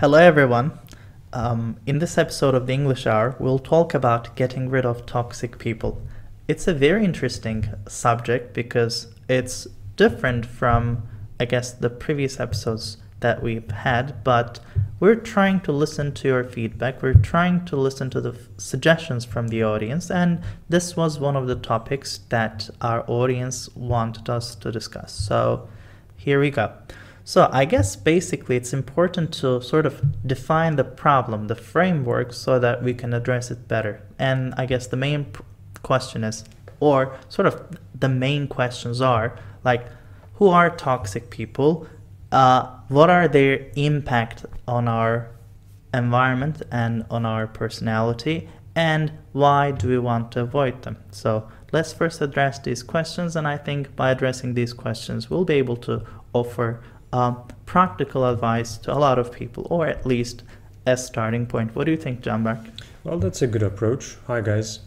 Hello, everyone. Um, in this episode of the English Hour, we'll talk about getting rid of toxic people. It's a very interesting subject because it's different from, I guess, the previous episodes that we've had, but we're trying to listen to your feedback. We're trying to listen to the suggestions from the audience, and this was one of the topics that our audience wanted us to discuss. So here we go. So I guess basically it's important to sort of define the problem, the framework, so that we can address it better. And I guess the main question is, or sort of the main questions are, like, who are toxic people? Uh, what are their impact on our environment and on our personality? And why do we want to avoid them? So let's first address these questions. And I think by addressing these questions, we'll be able to offer um, practical advice to a lot of people, or at least a starting point. What do you think, Canberk? Well, that's a good approach. Hi, guys.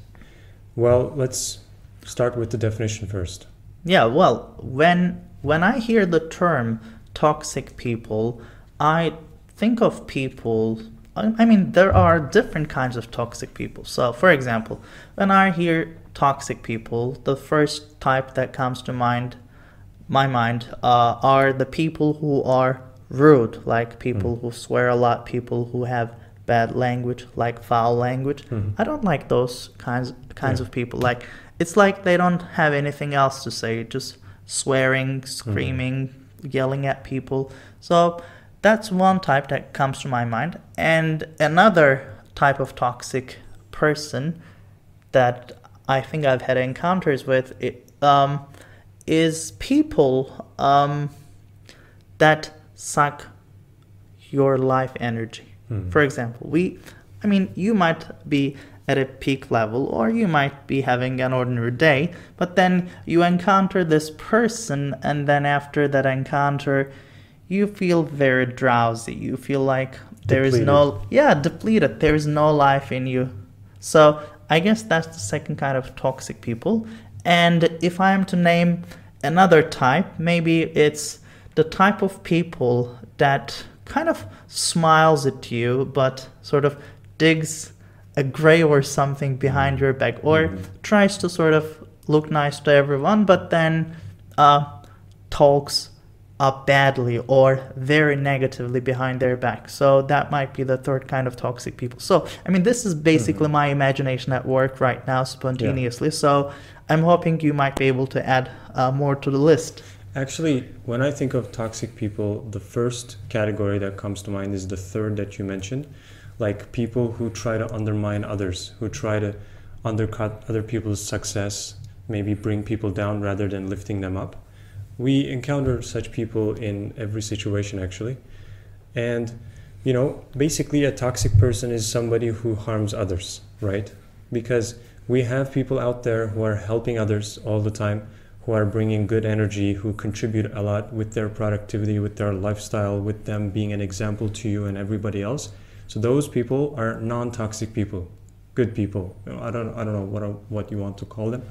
Well, let's start with the definition first. Yeah, well, when when I hear the term toxic people, I think of people. I I mean, there are different kinds of toxic people. So, for example, when I hear toxic people, the first type that comes to mind, my mind, uh, are the people who are rude, like people Mm. who swear a lot, people who have bad language, like foul language. Mhm. I don't like those kinds kinds Yeah. of people. Like it's like they don't have anything else to say, just swearing, screaming, yelling at people. So that's one type that comes to my mind. And another type of toxic person that I think I've had encounters with it, um, is people um, that suck your life energy. Mhm. For example, we, I mean, you might be at a peak level or you might be having an ordinary day, but then you encounter this person, and then after that encounter, you feel very drowsy. You feel like there is no, yeah, depleted. There is no life in you. So I guess that's the second kind of toxic people. And if I am to name another type, maybe it's the type of people that kind of smiles at you but sort of digs a grave or something behind your back or Mhm. tries to sort of look nice to everyone but then uh, talks uh, badly or very negatively behind their back. So that might be the third kind of toxic people. So, I mean, this is basically Mhm. my imagination at work right now, spontaneously. So, I'm hoping you might be able to add uh, more to the list. Actually, when I think of toxic people, the first category that comes to mind is the third that you mentioned, like people who try to undermine others, who try to undercut other people's success, maybe bring people down rather than lifting them up. We encounter such people in every situation, actually. And, you know, basically, a toxic person is somebody who harms others, right? Because we have people out there who are helping others all the time who are bringing good energy, who contribute a lot with their productivity, with their lifestyle, with them being an example to you and everybody else. So those people are non-toxic people, good people. I don't, I don't know what what you want to call them,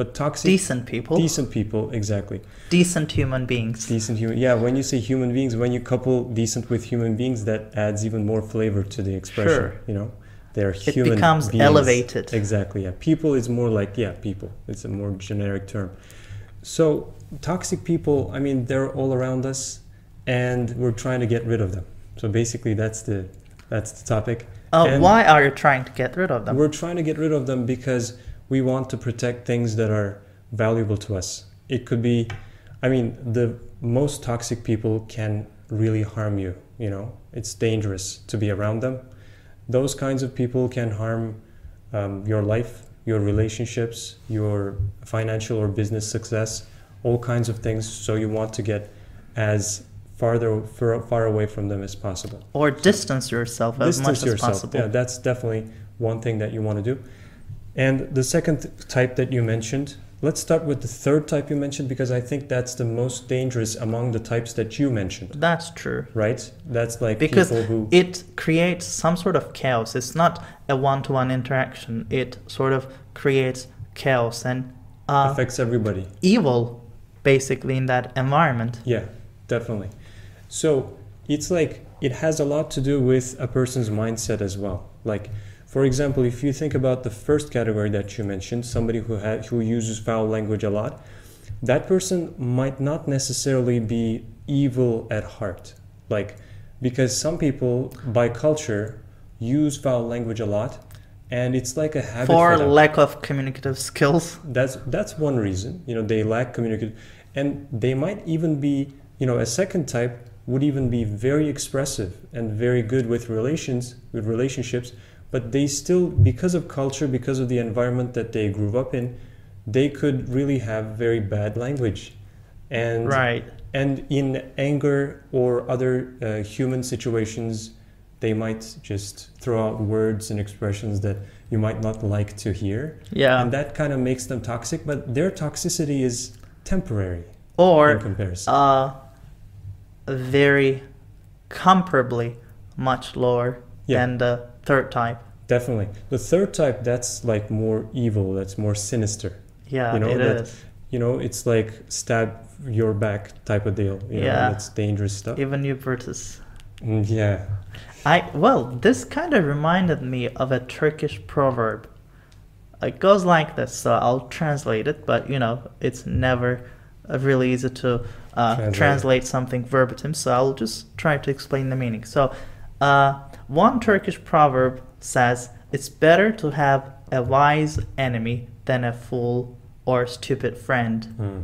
but toxic, Decent people, decent people, exactly. decent human beings. Decent human. Yeah, when you say human beings, when you couple decent with human beings, that adds even more flavor to the expression. Sure. You know, they're It human. It becomes beings. elevated. Exactly. Yeah. People is more like yeah, people. It's a more generic term. So toxic people, I mean, they're all around us, and we're trying to get rid of them. So basically, that's the that's the topic. Uh, why are you trying to get rid of them? We're trying to get rid of them because we want to protect things that are valuable to us. It could be, I mean, the most toxic people can really harm you. You know, it's dangerous to be around them. Those kinds of people can harm um, your life, your relationships, your financial or business success, all kinds of things. So you want to get as farther far, far away from them as possible or distance yourself as much as possible. yeah, that's definitely one thing that you want to do. And the second type that you mentioned, let's start with the third type you mentioned because I think that's the most dangerous among the types that you mentioned, That's true. right? That's like Because people who It creates some sort of chaos. It's not a one to one interaction, it sort of creates chaos and uh, affects everybody. evil basically in that environment. Yeah, definitely. So it's like it has a lot to do with a person's mindset as well. Like, for example, if you think about the first category that you mentioned, somebody who had who uses foul language a lot, that person might not necessarily be evil at heart. Like, because some people by culture use foul language a lot, and it's like a habit For for lack of communicative skills. That's that's one reason. You know, they lack communication, and they might even be. You know, a second type would even be very expressive and very good with relations, with relationships, but they still, because of culture, because of the environment that they grew up in, they could really have very bad language, and Right. and in anger or other uh, human situations, they might just throw out words and expressions that you might not like to hear Yeah. and that kind of makes them toxic but their toxicity is temporary or in comparison uh, very comparably much lower Yeah. than the third type. definitely the third type that's like more evil that's more sinister Yeah, You know, it is. that- you know it's like stab your back type of deal you know Yeah. that's dangerous stuff Even you, Brutus. Mm, yeah I well, this kind of reminded me of a Turkish proverb. It goes like this, so I'll translate it, but you know, it's never uh, really easy to uh, Translate. translate. something verbatim, so I'll just try to explain the meaning. So, uh, one Turkish proverb says, It's better to have a wise enemy than a fool or stupid friend. Mm,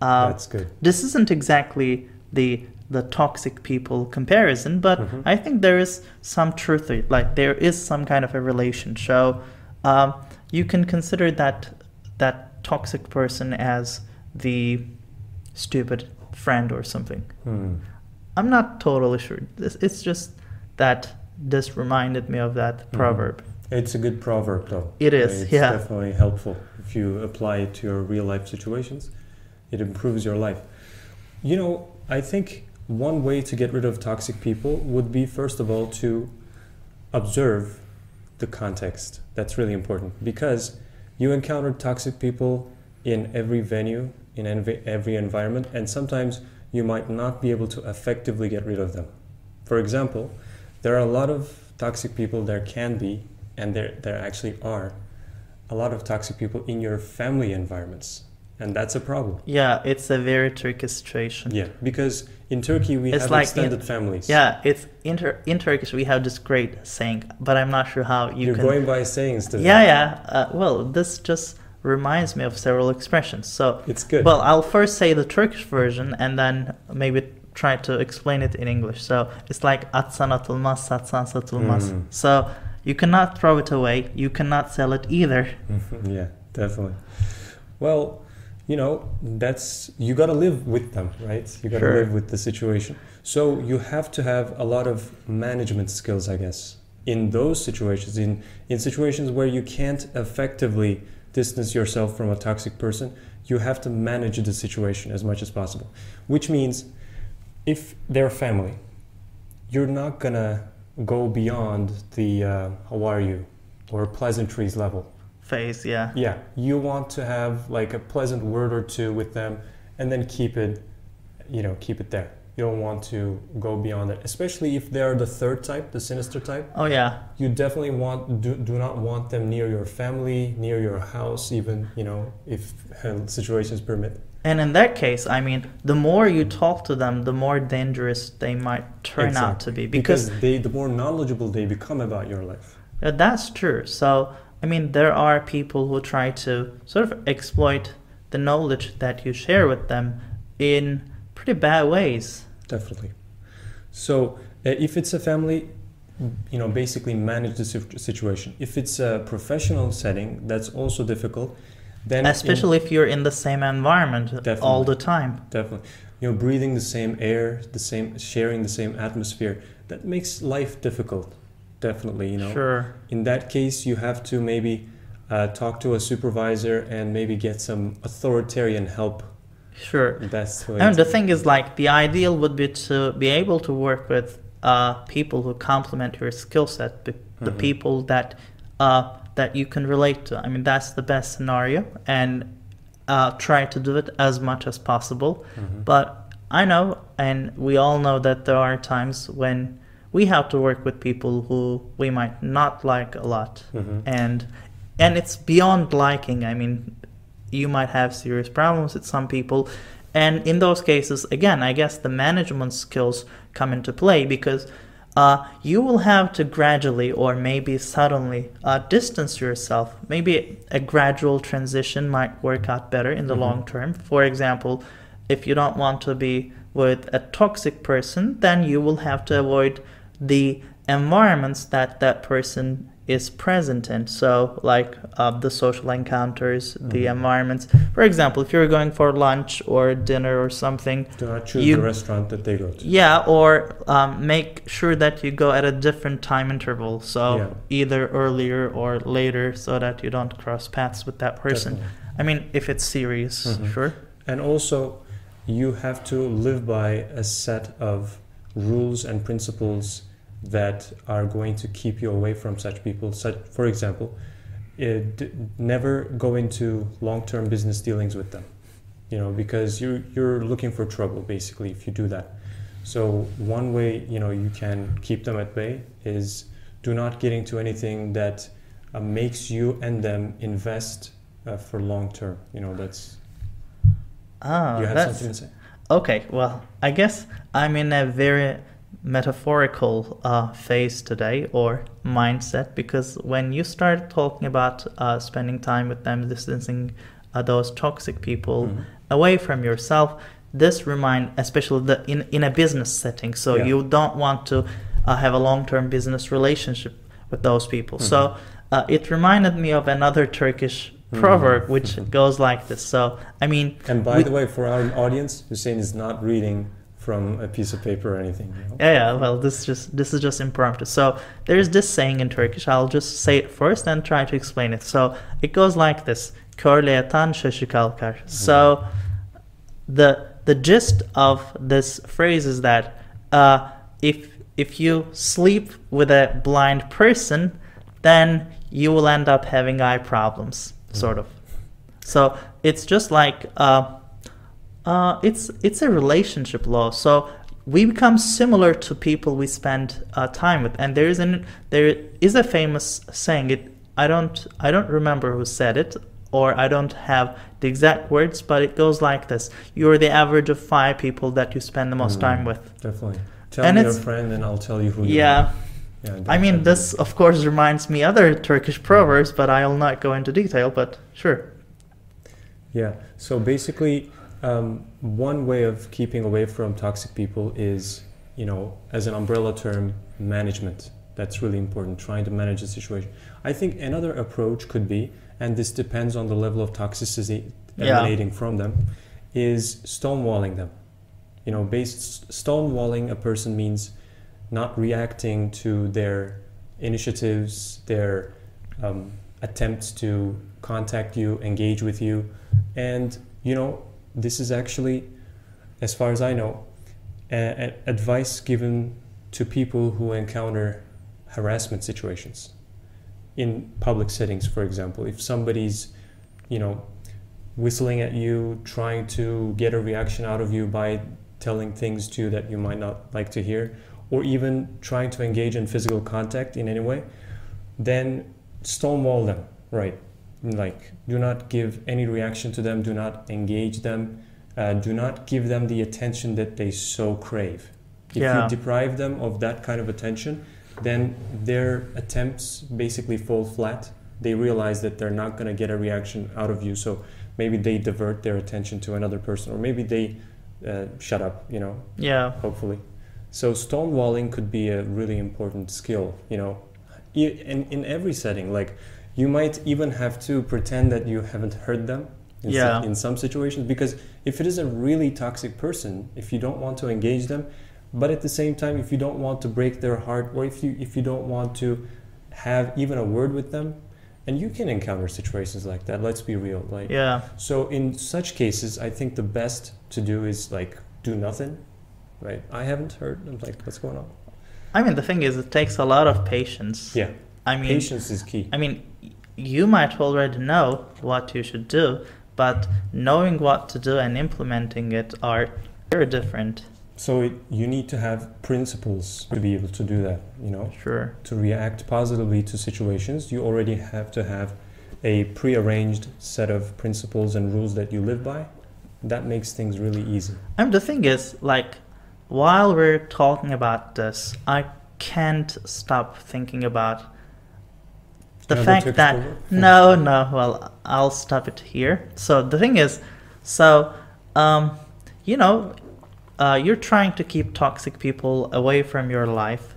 Uh, that's good this isn't exactly the the toxic people comparison, but Mhm. I think there is some truth to it. Like there is some kind of a relation. So um, you can consider that that toxic person as the stupid friend or something. Mm. I'm not totally sure. This it's just that this reminded me of that mm-hmm. proverb. it's a good proverb though It is, yeah. it's yeah. definitely helpful if you apply it to your real life situations it improves your life you know i think one way to get rid of toxic people would be first of all to observe the context that's really important because you encounter toxic people in every venue in every environment and sometimes you might not be able to effectively get rid of them for example there are a lot of toxic people there can be and there there actually are a lot of toxic people in your family environments and that's a problem Yeah, it's a very tricky situation. yeah because in turkey we It's have like in- extended families Yeah, it's inter, in Turkish we have this great saying, but I'm not sure how you you're can. going by sayings today yeah, yeah. Uh, well, this just reminds me of several expressions. So, it's good well, I'll first say the Turkish version and then maybe try to explain it in English. So it's like atsan atılmaz, satsan satılmaz. Mm. So you cannot throw it away. You cannot sell it either. yeah definitely well you know that's you got to live with them right you got to Sure. live with the situation so you have to have a lot of management skills i guess in those situations in in situations where you can't effectively distance yourself from a toxic person you have to manage the situation as much as possible which means if they're family you're not gonna go beyond the uh, how are you or pleasantries level Phase, yeah. yeah, you want to have like a pleasant word or two with them and then keep it, you know, keep it there. You don't want to go beyond that, especially if they're the third type, the sinister type. Oh, yeah. You definitely want do, do not want them near your family, near your house, even you know if uh, situations permit. And in that case, I mean, the more you talk to them, the more dangerous they might turn out to be. Because because they the more knowledgeable they become about your life. That's true. So, I mean, there are people who try to sort of exploit the knowledge that you share with them in pretty bad ways. Definitely. So uh, if it's a family, you know, basically manage the situation. If it's a professional setting, that's also difficult. Then in- Especially if you're in the same environment all the time. definitely, you know, breathing the same air, the same, sharing the same atmosphere, that makes life difficult. Definitely, you know. Sure. In that case, you have to maybe uh, talk to a supervisor and maybe get some authoritarian help. Sure. That's what And the thing is, like, the ideal would be to be able to work with uh, people who complement your skill set, the, the Mhm. people that uh, that you can relate to. I mean, that's the best scenario, and uh, try to do it as much as possible. Mhm. But I know, and we all know that there are times when we have to work with people who we might not like a lot, Mhm. and and it's beyond liking. I mean, you might have serious problems with some people, and in those cases, again, I guess the management skills come into play because. Uh, you will have to gradually or maybe suddenly uh, distance yourself. Maybe a gradual transition might work out better in the Mhm. long term. For example, if you don't want to be with a toxic person, then you will have to avoid the environments that that person is present in. So, like uh, the social encounters, the Mhm. environments. For example, if you're going for lunch or dinner or something, Do not choose You- the restaurant that they go to. yeah, or um, make sure that you go at a different time interval. So Yeah. either earlier or later, so that you don't cross paths with that person. Definitely. I mean, if it's serious, Mhm. sure. And also, you have to live by a set of rules and principles that are going to keep you away from such people. Such, for example, it, never go into long-term business dealings with them. You know, because you you're looking for trouble basically if you do that. So one way you know you can keep them at bay is do not get into anything that uh, makes you and them invest uh, for long term. You know, that's Ah, you have that's something to say. okay. Well, I guess I'm in a very metaphorical uh, phase today or mindset because when you start talking about uh, spending time with them, distancing uh, those toxic people Mhm. away from yourself, this remind especially the in in a business setting. So Yeah. you don't want to uh, have a long term business relationship with those people. So Mhm. uh, it reminded me of another Turkish Mhm. proverb which goes like this. So I mean. And by we- the way, for our audience, Huseyin is not reading from a piece of paper or anything. You know? Yeah, yeah. Well, this is just this is just impromptu. So there is this saying in Turkish. I'll just say it first and try to explain it. So it goes like this: "Körle yatan şaşı kalkar." So the the gist of this phrase is that uh, if if you sleep with a blind person, then you will end up having eye problems, sort of. So it's just like uh, uh, it's it's a relationship law. So we become similar to people we spend uh, time with, and there is an there is a famous saying. It I don't I don't remember who said it, or I don't have the exact words, but it goes like this: You're the average of five people that you spend the most Mm. time with. Definitely. Tell And me your friend, and I'll tell you who. you Yeah. are. Yeah. I mean, this of course reminds me other Turkish proverbs, but I'll not go into detail. But sure. Yeah. So basically, um, one way of keeping away from toxic people is, you know, as an umbrella term, management. That's really important. Trying to manage the situation. I think another approach could be, and this depends on the level of toxicity Yeah. emanating from them, is stonewalling them. You know, based stonewalling a person means not reacting to their initiatives, their um, attempts to contact you, engage with you, and you know, this is actually, as far as I know, a- a- advice given to people who encounter harassment situations in public settings, for example. If somebody's, you know, whistling at you, trying to get a reaction out of you by telling things to you that you might not like to hear, or even trying to engage in physical contact in any way, then stonewall them, right? Like, do not give any reaction to them, do not engage them, uh, do not give them the attention that they so crave. If Yeah. you deprive them of that kind of attention, then their attempts basically fall flat. They realize that they're not going to get a reaction out of you, so maybe they divert their attention to another person, or maybe they uh, shut up, you know, Yeah. hopefully. So stonewalling could be a really important skill, you know, in, in every setting. Like you might even have to pretend that you haven't heard them in, Yeah. some, in some situations because if it is a really toxic person, if you don't want to engage them, but at the same time, if you don't want to break their heart or if you if you don't want to have even a word with them, and you can encounter situations like that. Let's be real, like Yeah. so in such cases, I think the best to do is like do nothing, right? I haven't heard. I'm like, what's going on? I mean, the thing is, it takes a lot of patience. Yeah, I mean, patience is key. I mean, you might already know what you should do, but knowing what to do and implementing it are very different. So it, you need to have principles to be able to do that. You know, Sure. to react positively to situations, you already have to have a prearranged set of principles and rules that you live by. That makes things really easy. And the thing is, like, while we're talking about this, I can't stop thinking about the fact that no, no. Well, I'll stop it here. So the thing is, so um, you know, uh, you're trying to keep toxic people away from your life,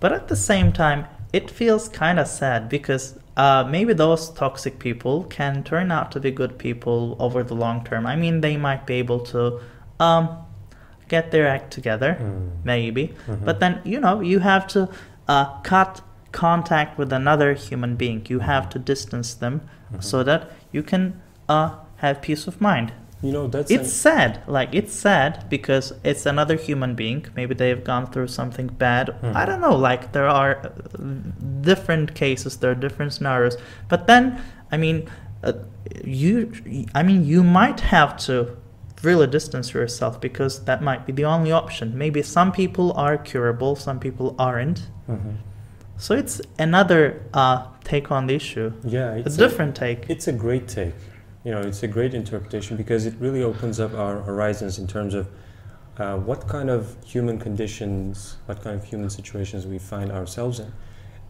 but at the same time, it feels kind of sad because uh, maybe those toxic people can turn out to be good people over the long term. I mean, they might be able to um, get their act together, Mm. maybe, Mhm. but then you know you have to uh, cut contact with another human being. You have to distance them Mhm. so that you can uh, have peace of mind. you know that's It's an- sad, like it's sad because it's another human being. Maybe they've gone through something bad. Mhm. I don't know. Like there are uh, different cases, there are different scenarios. But then, I mean, uh, you, I mean, you might have to really distance yourself because that might be the only option. Maybe some people are curable, some people aren't. Mhm. So it's another uh, take on the issue, yeah it's a different take. It's a great take. You know, it's a great interpretation because it really opens up our horizons in terms of uh, what kind of human conditions, what kind of human situations we find ourselves in.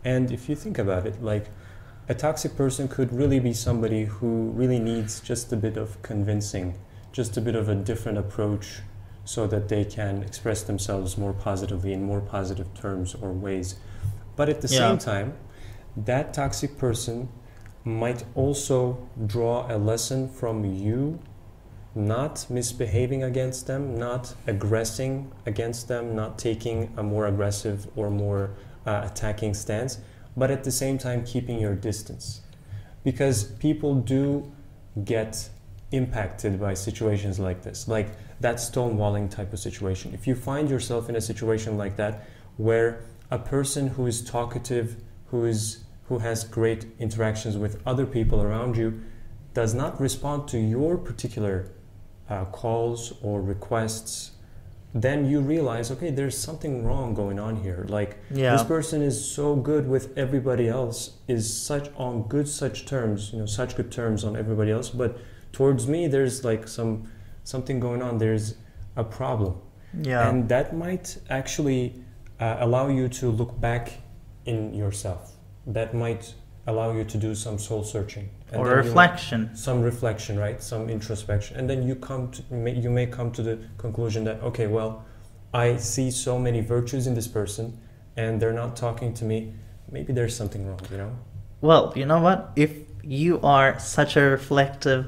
And if you think about it, like a toxic person could really be somebody who really needs just a bit of convincing, just a bit of a different approach so that they can express themselves more positively in more positive terms or ways. But at the Yeah. same time, that toxic person might also draw a lesson from you not misbehaving against them, not aggressing against them, not taking a more aggressive or more uh, attacking stance, but at the same time keeping your distance. Because people do get impacted by situations like this, like that stonewalling type of situation. If you find yourself in a situation like that, where a person who is talkative, who is who has great interactions with other people around you, does not respond to your particular uh, calls or requests, then you realize, okay, there's something wrong going on here. Like Yeah. this person is so good with everybody else, is such on good such terms, you know, such good terms on everybody else, but towards me, there's like some something going on. There's a problem, Yeah. and that might actually uh, allow you to look back in yourself. That might allow you to do some soul searching and or then you- reflection. some reflection, right? Some introspection, and then you come to may, you may come to the conclusion that okay, well, I see so many virtues in this person, and they're not talking to me. Maybe there's something wrong, you know? Well, you know what? If you are such a reflective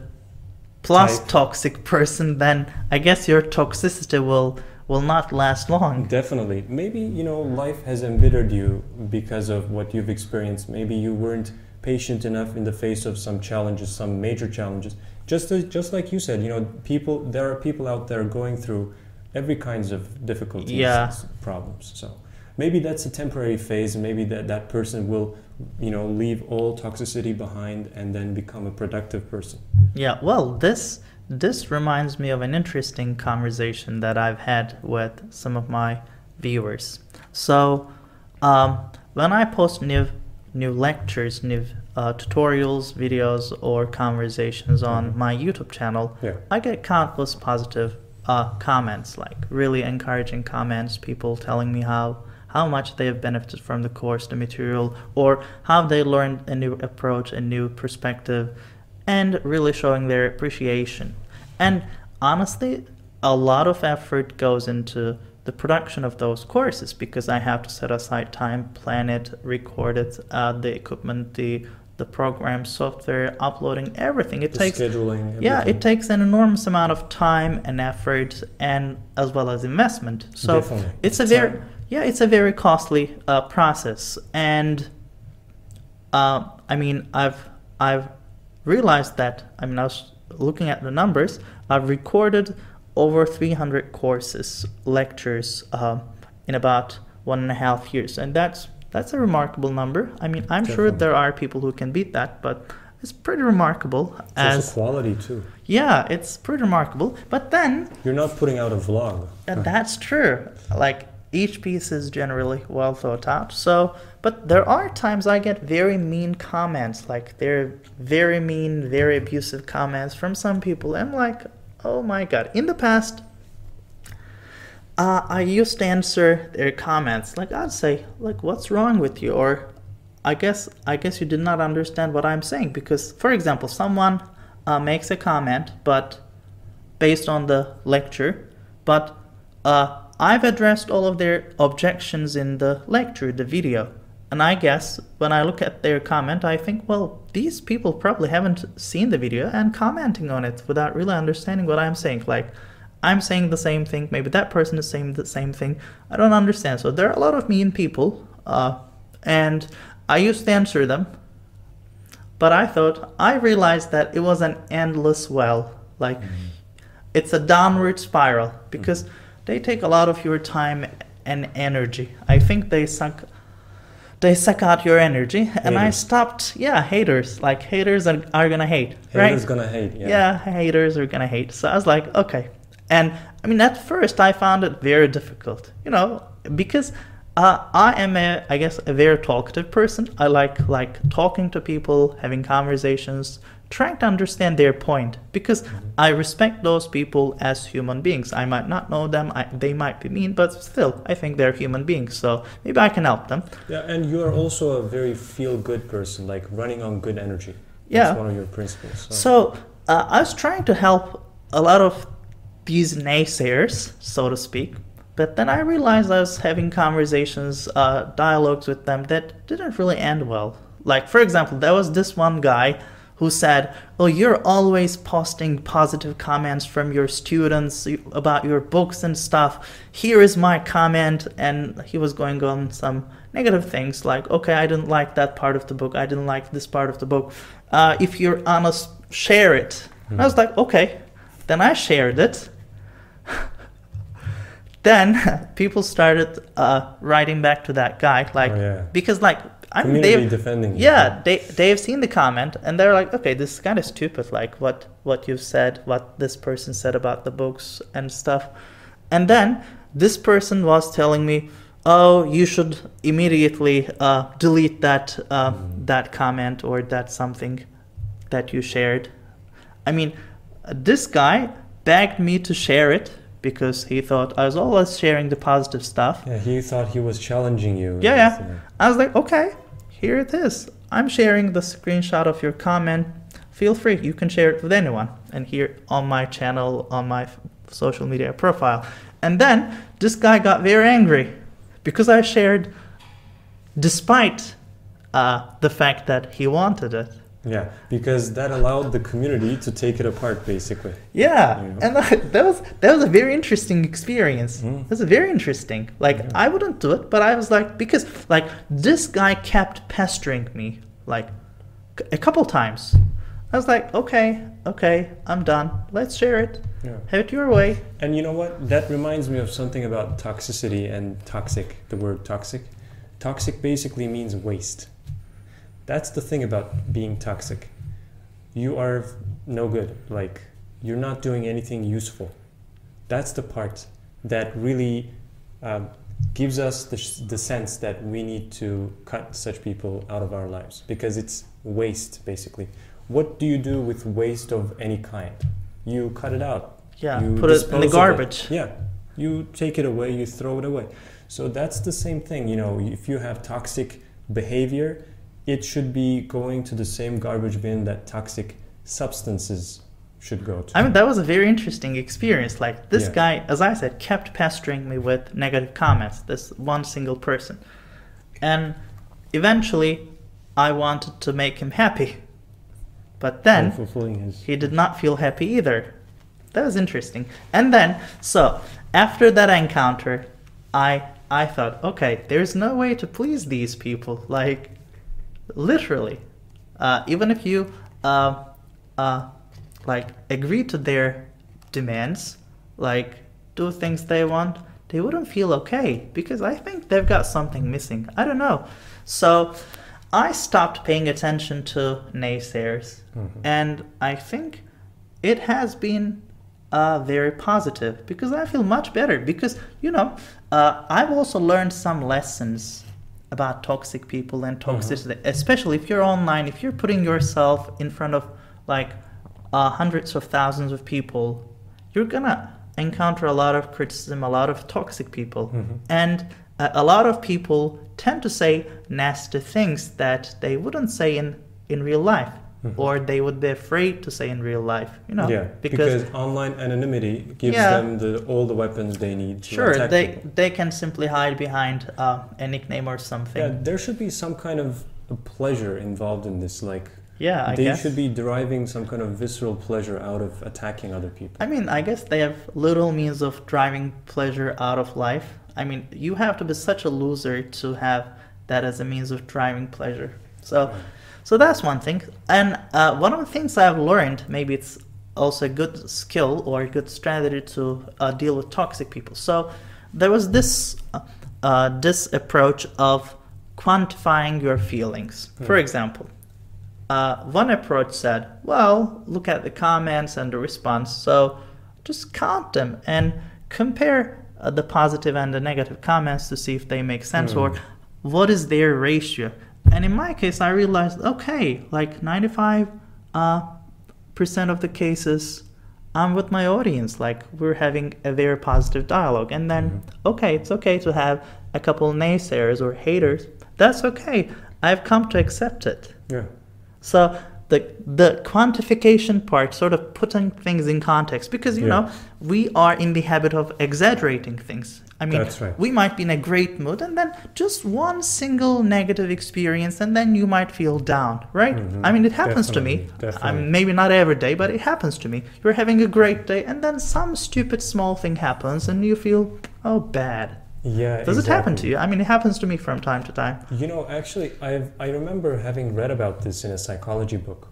plus Type. toxic person, then I guess your toxicity will will not last long. Definitely. Maybe you know life has embittered you because of what you've experienced. Maybe you weren't patient enough in the face of some challenges, some major challenges. Just as, just like you said, you know, people there are people out there going through every kinds of difficulties, Yeah. problems. So maybe that's a temporary phase. and Maybe that that person will, you know, leave all toxicity behind and then become a productive person. Yeah, well, this this reminds me of an interesting conversation that I've had with some of my viewers. So, um, when I post new new lectures, new uh, tutorials, videos, or conversations on Mhm. my YouTube channel, Yeah. I get countless positive uh, comments, like really encouraging comments, people telling me how how much they have benefited from the course, the material, or how they learned a new approach, a new perspective, and really showing their appreciation. And honestly, a lot of effort goes into the production of those courses because I have to set aside time, plan it, record it, uh, the equipment, the the program, software, uploading, everything. It The takes scheduling. yeah, it takes an enormous amount of time and effort, and as well as investment. So Definitely. it's a very Time. yeah, it's a very costly uh, process, and uh, I mean, I've I've realized that. I mean, I was looking at the numbers. I've recorded over 300 courses, lectures um, in about one and a half years, and that's that's a remarkable number. I mean, I'm sure there are people who can beat that, but it's pretty remarkable. It's as quality too. yeah, it's pretty remarkable. But then You're not putting out a vlog. that's true. Like each piece is generally well thought out. So, but there are times I get very mean comments. Like they're very mean, very abusive comments from some people. I'm like, oh my god. In the past, uh, I used to answer their comments. Like I'd say, like, what's wrong with you? Or I guess I guess you did not understand what I'm saying because, for example, someone uh, makes a comment, but based on the lecture, but uh, I've addressed all of their objections in the lecture, the video. And I guess when I look at their comment, I think, well, these people probably haven't seen the video and commenting on it without really understanding what I'm saying. Like, I'm saying the same thing, maybe that person is saying the same thing. I don't understand. So there are a lot of mean people, uh, and I used to answer them. But I thought, I realized that it was an endless well. Like, it's a downward spiral because they take a lot of your time and energy. I think they suck they suck out your energy and I stopped yeah, haters. Like haters are, are gonna hate. right? Haters gonna hate. Yeah. yeah. haters are gonna hate. So I was like, okay. And I mean, at first I found it very difficult, you know, because uh, I am a, I guess, a very talkative person. I like like talking to people, having conversations, trying to understand their point because I respect those people as human beings. I might not know them, I, they might be mean, but still, I think they're human beings. So maybe I can help them. Yeah, and you are also a very feel-good person, like running on good energy. Yeah. That's one of your principles. So, So uh, I was trying to help a lot of these naysayers, so to speak, but then I realized I was having conversations, uh, dialogues with them that didn't really end well. Like, for example, there was this one guy who said, "Oh, you're always posting positive comments from your students about your books and stuff. Here is my comment," and he was going on some negative things like, "Okay, I didn't like that part of the book. I didn't like this part of the book. Uh, if you're honest, share it." And I was like, "Okay." Then I shared it. then people started uh, writing back to that guy, like, Oh, yeah. because like I mean, community they've defending. you. yeah, they they've seen the comment and they're like, okay, this is kind of stupid. Like what what you've said, what this person said about the books and stuff. And then this person was telling me, oh, you should immediately uh, delete that uh, that comment or that something that you shared. I mean, this guy begged me to share it because he thought I was always sharing the positive stuff. Yeah, he thought he was challenging you. Yeah, yeah. I was like, okay, here it is. I'm sharing the screenshot of your comment. Feel free, you can share it with anyone. And here on my channel, on my social media profile. And then this guy got very angry because I shared, despite uh, the fact that he wanted it. Yeah, because that allowed the community to take it apart, basically. Yeah, You know? and that that was that was a very interesting experience. Mm. It was very interesting. Like Yeah. I wouldn't do it, but I was like because like this guy kept pestering me like a couple times. I was like, okay, okay, I'm done. Let's share it. Yeah. Have it your way. And you know what? That reminds me of something about toxicity and toxic, the word toxic. Toxic basically means waste. That's the thing about being toxic. You are no good. Like, you're not doing anything useful. That's the part that really um, gives us the, sh- the sense that we need to cut such people out of our lives because it's waste, basically. What do you do with waste of any kind? You cut it out. Yeah, You put it in the garbage. Yeah, you take it away, you throw it away. So that's the same thing. You know, if you have toxic behavior, it should be going to the same garbage bin that toxic substances should go to. I mean, that was a very interesting experience. Like this Yeah. guy, as I said, kept pestering me with negative comments. This one single person, and eventually, I wanted to make him happy, but then his. he did not feel happy either. That was interesting. And then, so after that encounter, I I thought, okay, there's no way to please these people. Like, literally, uh, even if you uh, uh, like agree to their demands, like do things they want, they wouldn't feel okay because I think they've got something missing. I don't know. So I stopped paying attention to naysayers, Mhm. and I think it has been uh, very positive because I feel much better. Because you know, uh, I've also learned some lessons about toxic people and toxicity, especially if you're online. If you're putting yourself in front of like uh, hundreds of thousands of people, you're gonna encounter a lot of criticism, a lot of toxic people, Mhm. and uh, a lot of people tend to say nasty things that they wouldn't say in in real life, Mhm. or they would be afraid to say in real life. You know, yeah, because, online anonymity gives Yeah. them the, all the weapons they need to sure attack they people. they can simply hide behind uh, a nickname or something. Yeah, there should be some kind of a pleasure involved in this. Like Yeah, I they guess. should be deriving some kind of visceral pleasure out of attacking other people. I mean, I guess they have little means of driving pleasure out of life. I mean, you have to be such a loser to have that as a means of driving pleasure. So, so that's one thing. And uh, one of the things I've learned, maybe it's also a good skill or a good strategy to uh, deal with toxic people. So, there was this uh, uh, this approach of quantifying your feelings. For Hmm. example, uh, one approach said, well, look at the comments and the response. So just count them and compare uh, the positive and the negative comments to see if they make sense Hmm. or what is their ratio. And in my case, I realized, okay, like 95 uh, percent of the cases, I'm with my audience. Like we're having a very positive dialogue. And then, Mhm. okay, it's okay to have a couple naysayers or haters. That's okay. I've come to accept it. Yeah. So the the quantification part, sort of putting things in context, because you Yeah. know we are in the habit of exaggerating things. I mean, right. we might be in a great mood, and then just one single negative experience, and then you might feel down, right? Mhm. I mean, it happens to me. Definitely, I mean, maybe not every day, but it happens to me. You're having a great day, and then some stupid small thing happens, and you feel oh bad. Yeah. Does it happen to you? I mean, it happens to me from time to time. You know, actually, I I remember having read about this in a psychology book.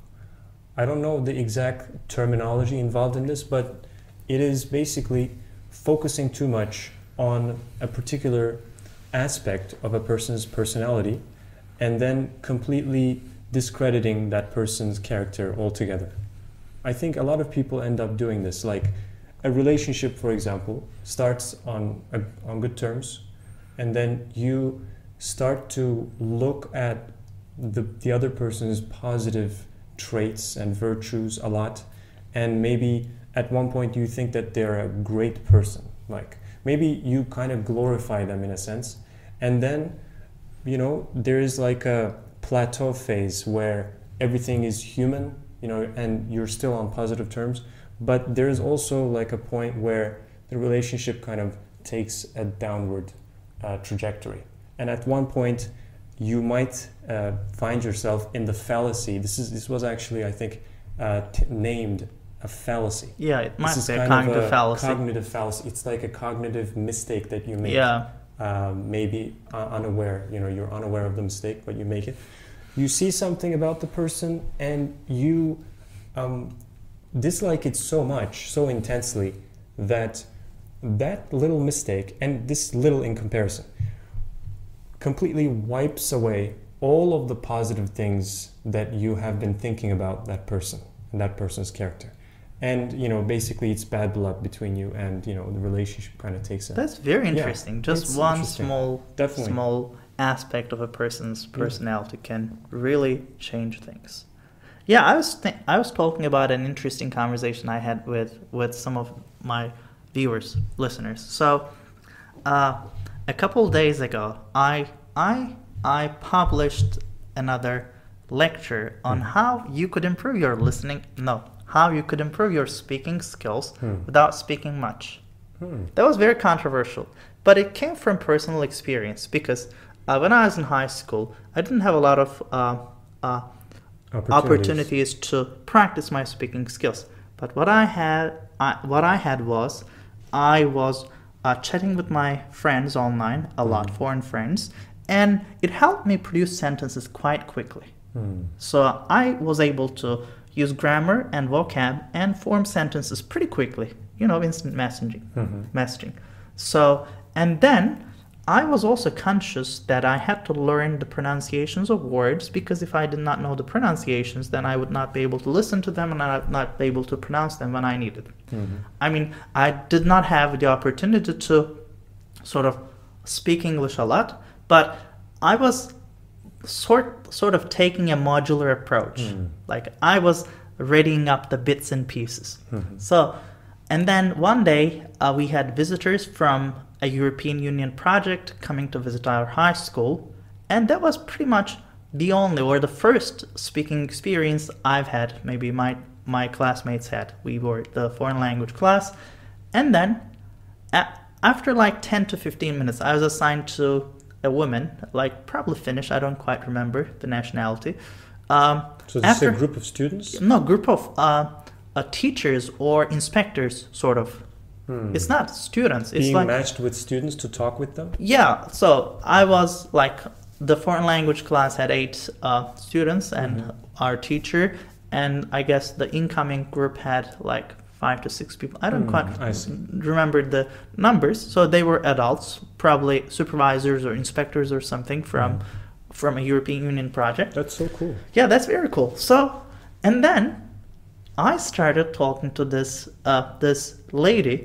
I don't know the exact terminology involved in this, but it is basically focusing too much on a particular aspect of a person's personality and then completely discrediting that person's character altogether. I think a lot of people end up doing this. Like a relationship, for example, starts on, a, on good terms, and then you start to look at the, the other person's positive traits and virtues a lot, and maybe at one point you think that they're a great person. Like maybe you kind of glorify them in a sense, and then you know there is like a plateau phase where everything is human, you know, and you're still on positive terms, but there is also like a point where the relationship kind of takes a downward uh, trajectory. And at one point, you might uh, find yourself in the fallacy. This is this was actually, I think, uh, t- named a fallacy. Yeah, it might this is be a kind cognitive of a fallacy. Cognitive fallacy. It's like a cognitive mistake that you make. yeah. Um, maybe uh, unaware. You know, you're unaware of the mistake, but you make it. You see something about the person, and you um, dislike it so much, so intensely, that that little mistake, and this little in comparison, completely wipes away all of the positive things that you have been thinking about that person and that person's character. And you know, basically, it's bad blood between you, and you know, the relationship kind of takes a That's very Yeah, interesting. Just one interesting. small definitely. small aspect of a person's personality can really change things. Yeah, I was th- I was talking about an interesting conversation I had with with some of my viewers, listeners. So, uh, a couple days ago, I I I published another lecture on Hmm. how you could improve your listening. No, how you could improve your speaking skills Hmm. without speaking much. Hmm. That was very controversial, but it came from personal experience because uh, when I was in high school, I didn't have a lot of uh, uh, opportunities to practice my speaking skills. But what I had, I, what I had was, I was uh, chatting with my friends online, a lot, Mhm. foreign friends, and it helped me produce sentences quite quickly. Hmm. So I was able to use grammar and vocab and form sentences pretty quickly. You know, instant messaging Mhm. messaging. So, and then I was also conscious that I had to learn the pronunciations of words because if I did not know the pronunciations, then I would not be able to listen to them and I would not be able to pronounce them when I needed. Mhm. I mean, I did not have the opportunity to sort of speak English a lot, but I was sort sort of taking a modular approach. Mm. Like I was readying up the bits and pieces. Mhm. So, and then one day uh, we had visitors from a European Union project coming to visit our high school, and that was pretty much the only or the first speaking experience I've had. Maybe my my classmates had. We were the foreign language class, and then a- after like 10 to 15 minutes, I was assigned to a woman, like probably Finnish. I don't quite remember the nationality. Um, So this after- is a group of students? no group of uh, uh, teachers or inspectors, sort of. Hmm. It's not students. It's Being like matched with students to talk with them? yeah. So I was like the foreign language class had eight uh, students and Mhm. our teacher, and I guess the incoming group had like five to six people. I don't Hmm, quite I remember the numbers. So they were adults, probably supervisors or inspectors or something from Mhm. from a European Union project. That's so cool. Yeah, that's very cool. So, and then I started talking to this uh, this lady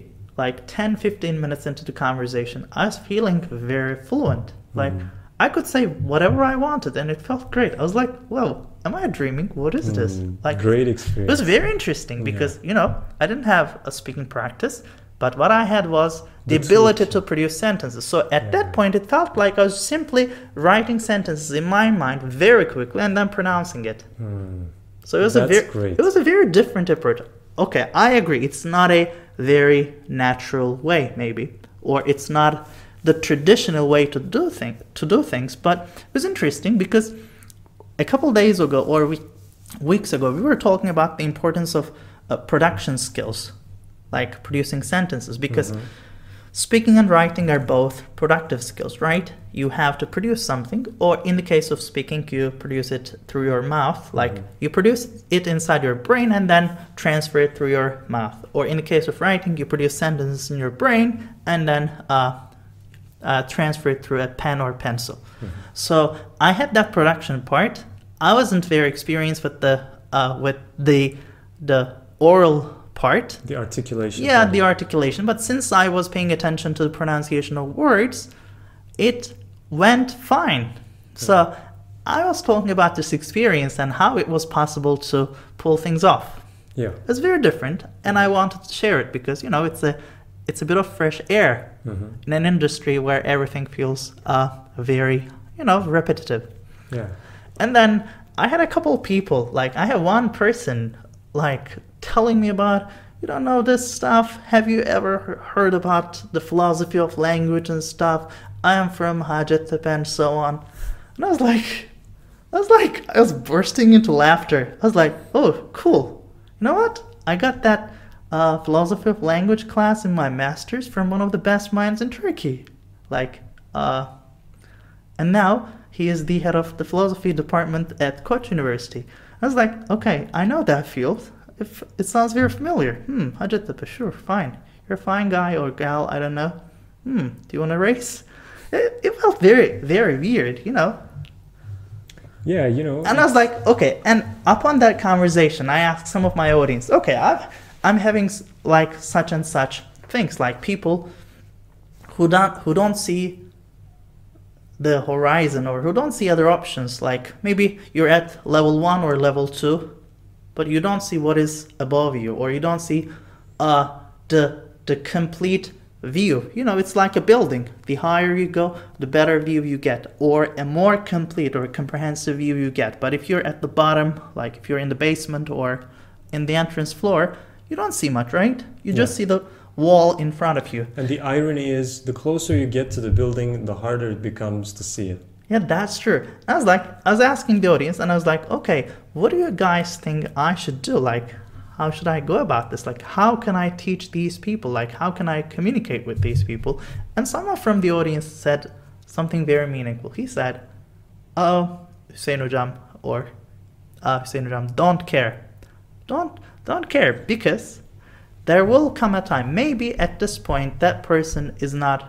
like 10 15 minutes into the conversation. I was feeling very fluent. Like Mm. I could say whatever I wanted and it felt great. I was like, "Whoa, am I dreaming? What is this?" Mm, Like great experience. it was very interesting Yeah. because, you know, I didn't have a speaking practice, but what I had was the The ability to produce sentences. So at Yeah. that point, it felt like I was simply writing sentences in my mind very quickly and then pronouncing it. Hmm. So it was a very great. it was a very different approach. Okay, I agree. It's not a very natural way, maybe, or it's not the traditional way to do thing to do things. But it was interesting because a couple days ago or we, weeks ago, we were talking about the importance of uh, production skills, like producing sentences, because Mhm. Speaking and writing are both productive skills, right? You have to produce something, or in the case of speaking, you produce it through your mouth. Like Mhm. you produce it inside your brain and then transfer it through your mouth. Or in the case of writing, you produce sentences in your brain and then uh, uh, transfer it through a pen or pencil. Mhm. So I had that production part. I wasn't very experienced with the uh, with the the oral part. The articulation. Yeah, part. the articulation. But since I was paying attention to the pronunciation of words, it went fine. So I was talking about this experience and how it was possible to pull things off. Yeah. It's very different, and I wanted to share it because you know it's a it's a bit of fresh air Mhm. in an industry where everything feels uh, very you know repetitive. Yeah. And then I had a couple of people, like I had one person like telling me about, you don't know this stuff. Have you ever heard about the philosophy of language and stuff? I am from Hacettepe and so on. And I was like, I was like, I was bursting into laughter. I was like, oh, cool. You know what? I got that uh, philosophy of language class in my master's from one of the best minds in Turkey. Like, uh, and now he is the head of the philosophy department at Koç University. I was like, okay, I know that field. If it sounds very familiar. Hmm, Hacettepe, sure, fine. You're a fine guy or gal, I don't know. Hmm, do you want to race? It, it felt very, very weird, you know. Yeah, you know. And I was like, okay. And upon that conversation, I asked some of my audience, okay, I've, I'm having like such and such things, like people who don't who don't see the horizon or who don't see other options. Like maybe you're at level one or level two, but you don't see what is above you, or you don't see uh, the the complete view. You know, it's like a building. The higher you go, the better view you get, or a more complete or comprehensive view you get. But if you're at the bottom, like if you're in the basement or in the entrance floor, you don't see much, right? You just see the wall in front of you. and the irony is, the closer you get to the building, the harder it becomes to see it. Yeah, that's true. I was like, I was asking the audience, and I was like, okay, what do you guys think I should do? Like, how should I go about this? Like, how can I teach these people? Like, how can I communicate with these people? And someone from the audience said something very meaningful. He said, "Oh, Hüseyin Hocam, or uh, Hüseyin Hocam, don't care, don't don't care because there will come a time. Maybe at this point that person is not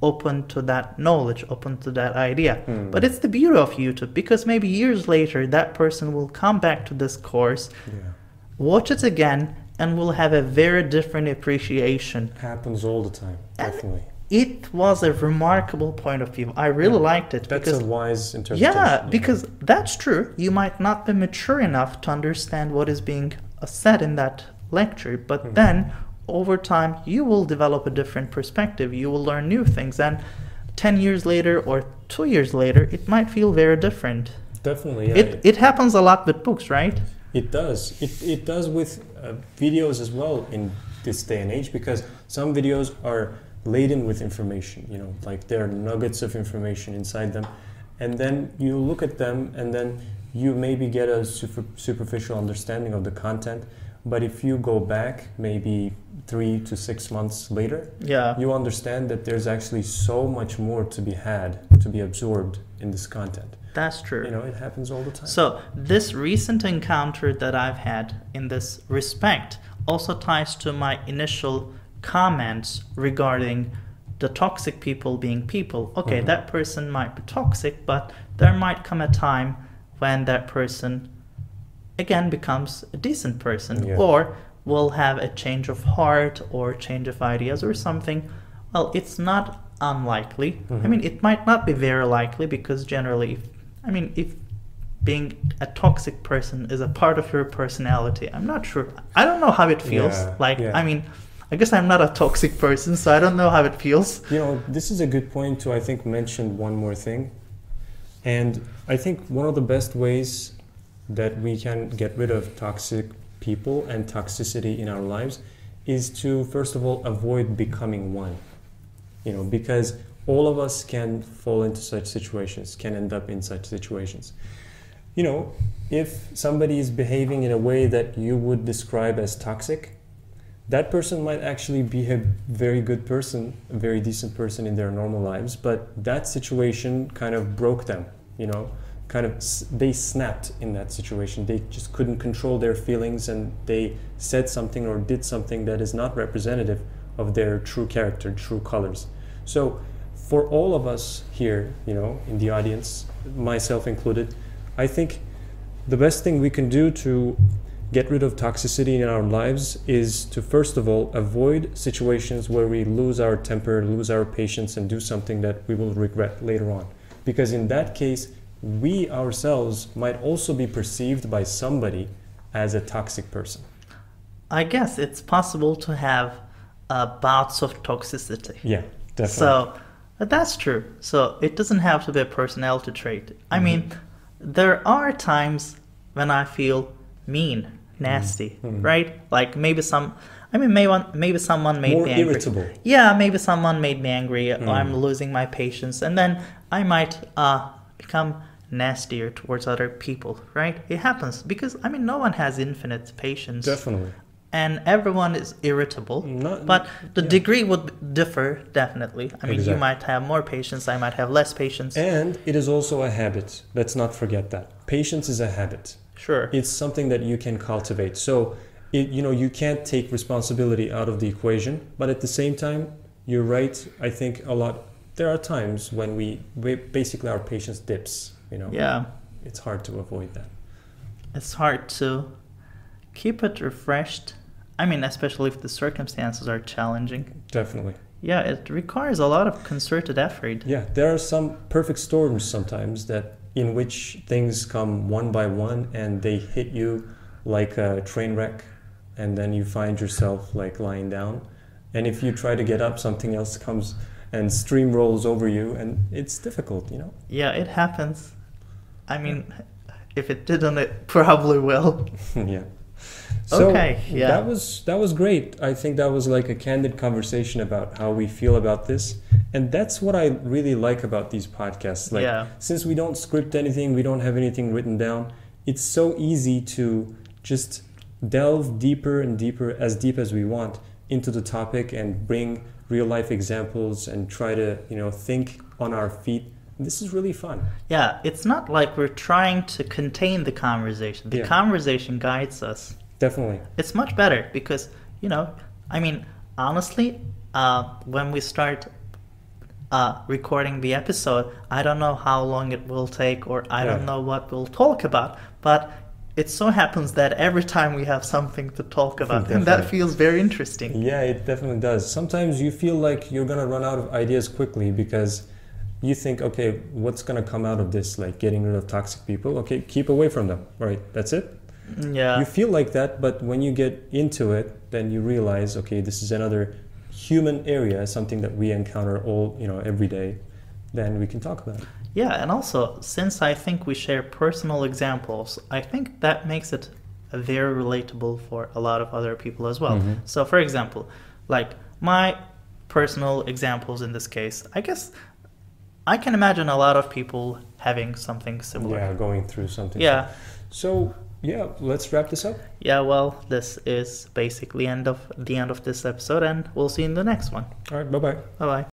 open to that knowledge, open to that idea. Hmm. But it's the beauty of YouTube because maybe years later that person will come back to this course, Yeah. watch it again, and will have a very different appreciation. Happens all the time. And- Definitely. It was a remarkable point of view. I really Yeah. liked it That's because a wise interpretation. yeah, because that's true. You might not be mature enough to understand what is being said in that lecture, but Mhm. then over time you will develop a different perspective. You will learn new things, and 10 years later or two years later, it might feel very different. Definitely. Yeah. It, it happens a lot with books, right? It does. It, it does with uh, videos as well in this day and age because some videos are laden with information, you know, like there are nuggets of information inside them. And then you look at them and then you maybe get a super, superficial understanding of the content. But if you go back maybe three to six months later, Yeah. you understand that there's actually so much more to be had, to be absorbed in this content. That's true. You know, it happens all the time. So, this recent encounter that I've had in this respect also ties to my initial comments regarding the toxic people being people. Okay, Mhm. that person might be toxic, but there might come a time when that person again becomes a decent person Yeah. or will have a change of heart or change of ideas or something. Well, it's not unlikely. I Mhm. mean, it might not be very likely because generally, if, I mean, if being a toxic person is a part of your personality, I'm not sure. I don't know how it feels. Yeah, like, yeah. I mean, I guess I'm not a toxic person, so I don't know how it feels. You know, this is a good point to, I think, mention one more thing. And I think one of the best ways that we can get rid of toxic people and toxicity in our lives is to, first of all, avoid becoming one. You know, because all of us can fall into such situations, can end up in such situations. You know, if somebody is behaving in a way that you would describe as toxic, that person might actually be a very good person, a very decent person in their normal lives, but that situation kind of broke them, you know, kind of they snapped in that situation. They just couldn't control their feelings and they said something or did something that is not representative of their true character, true colors. So, for all of us here, you know, in the audience, myself included, I think the best thing we can do to get rid of toxicity in our lives is to first of all avoid situations where we lose our temper, lose our patience, and do something that we will regret later on. Because in that case, we ourselves might also be perceived by somebody as a toxic person. I guess it's possible to have uh, bouts of toxicity. Yeah, definitely. So uh, that's true. So it doesn't have to be a personality trait. I Mhm. mean, there are times when I feel mean, nasty, Mhm. right? Like maybe some. I mean, maybe one, maybe someone made More me angry. irritable. Yeah, maybe someone made me angry. Or Mm. I'm losing my patience, and then I might uh, become nastier towards other people. Right? It happens because I mean, no one has infinite patience, Definitely. and everyone is irritable. Not, But the yeah. degree would differ definitely. I mean, Exactly. you might have more patience, I might have less patience. And it is also a habit. Let's not forget that. Patience is a habit. sure. It's something that you can cultivate. So, it, you know, you can't take responsibility out of the equation, but at the same time, you're right. I think a lot. There are times when we, we basically our patience dips. You know, yeah, it's hard to avoid that. it's hard to keep it refreshed. I mean, especially if the circumstances are challenging. Definitely. Yeah, it requires a lot of concerted effort. Yeah, there are some perfect storms sometimes that in which things come one by one and they hit you like a train wreck and then you find yourself like lying down and if you try to get up something else comes and stream rolls over you and it's difficult you know Yeah, it happens. I mean, if it didn't, it probably will. yeah so Okay, yeah. that was that was great i think that was like a candid conversation about how we feel about this and that's what i really like about these podcasts like yeah, since we don't script anything, we don't have anything written down, it's so easy to just delve deeper and deeper, as deep as we want, into the topic and bring real life examples and try to, you know, think on our feet. This is really fun. yeah. It's not like we're trying to contain the conversation. The Yeah. conversation guides us. Definitely. it's much better because you know i mean honestly uh, when we start uh, recording the episode. I don't know how long it will take, or I don't know what we'll talk about. But it so happens that every time we have something to talk about, and that feels very interesting. Yeah, it definitely does. Sometimes you feel like you're gonna run out of ideas quickly because you think, okay, what's gonna come out of this? Like getting rid of toxic people. Okay, keep away from them. All right, that's it. Yeah. You feel like that, but when you get into it, then you realize, okay, this is another human area, something that we encounter all, you know, every day. Then we can talk about it. Yeah, and also, since I think we share personal examples, I think that makes it very relatable for a lot of other people as well. Mhm. So, for example, like my personal examples in this case, I guess I can imagine a lot of people having something similar. Yeah, going through something. Yeah, So yeah, let's wrap this up. yeah, well, this is basically end of the end of this episode and we'll see you in the next one. All right, bye bye. Bye bye.